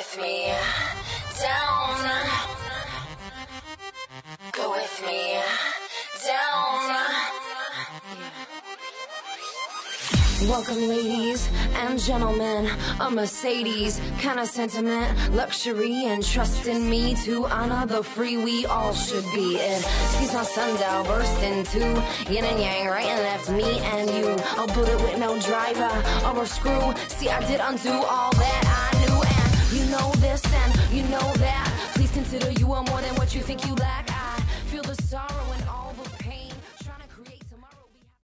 with me down. Go with me down. Welcome, ladies and gentlemen. A Mercedes, kind of sentiment, luxury, and trust in me to honor the free we all should be. It sees my sundial burst into yin and yang, right and left, me and you. A bullet with no driver or a screw. See, I did undo all that I feel the sorrow.